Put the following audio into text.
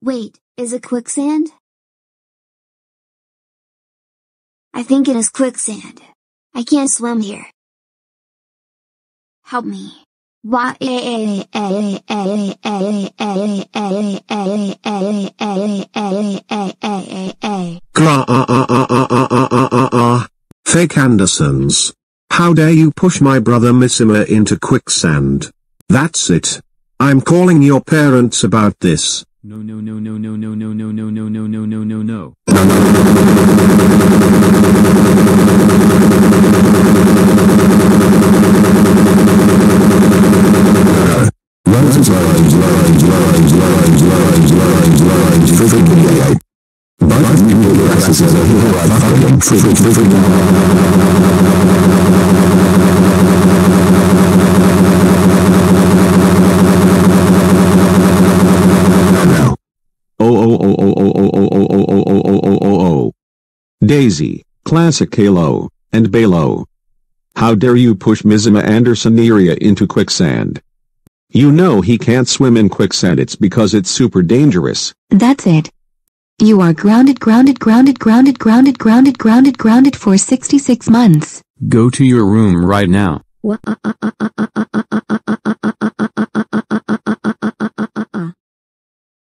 Wait, is it quicksand? I think it is quicksand. I can't swim here. Help me. Why? Fake Andersons. How dare you push my brother Misema into quicksand? That's it. I'm calling your parents about this. No no no no no no no no no no no no no no no. Lines, lines, lines, lines, lines, lines, lines, lines, freaking yeah. But people access it here like fucking freaking freaking oh oh oh oh oh oh oh oh. Daisy, Classic Halo, and Balo. How dare you push Misema Andersoneria into quicksand? You know he can't swim in quicksand it's because it's super dangerous. That's it. You are grounded, grounded, grounded, grounded, grounded, grounded, grounded, grounded for 66 months. Go to your room right now. What? Uh, uh, uh,